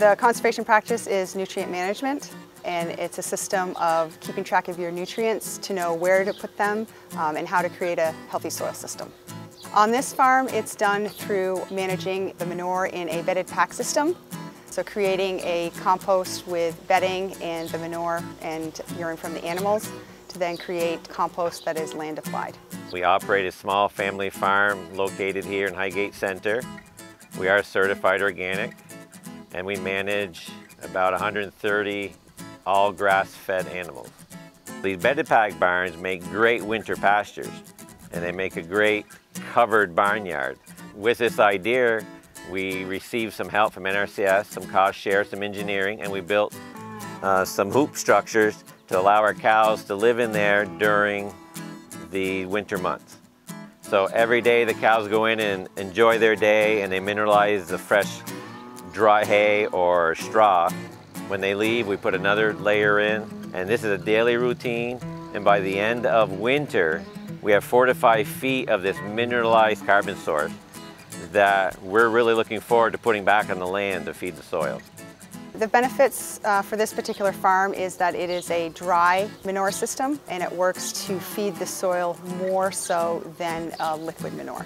The conservation practice is nutrient management and it's a system of keeping track of your nutrients to know where to put them um, and how to create a healthy soil system. On this farm, it's done through managing the manure in a bedded pack system. So creating a compost with bedding and the manure and urine from the animals to then create compost that is land applied. We operate a small family farm located here in Highgate Center. We are certified organic and we manage about 130 all grass-fed animals. These bedded pack barns make great winter pastures and they make a great covered barnyard. With this idea, we received some help from NRCS, some cost share, some engineering, and we built uh, some hoop structures to allow our cows to live in there during the winter months. So every day the cows go in and enjoy their day and they mineralize the fresh dry hay or straw. When they leave, we put another layer in, and this is a daily routine. And by the end of winter, we have four to five feet of this mineralized carbon source that we're really looking forward to putting back on the land to feed the soil. The benefits uh, for this particular farm is that it is a dry manure system and it works to feed the soil more so than liquid manure.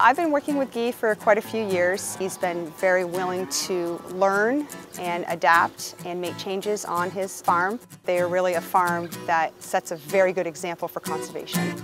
I've been working with Guy for quite a few years. He's been very willing to learn and adapt and make changes on his farm. They are really a farm that sets a very good example for conservation.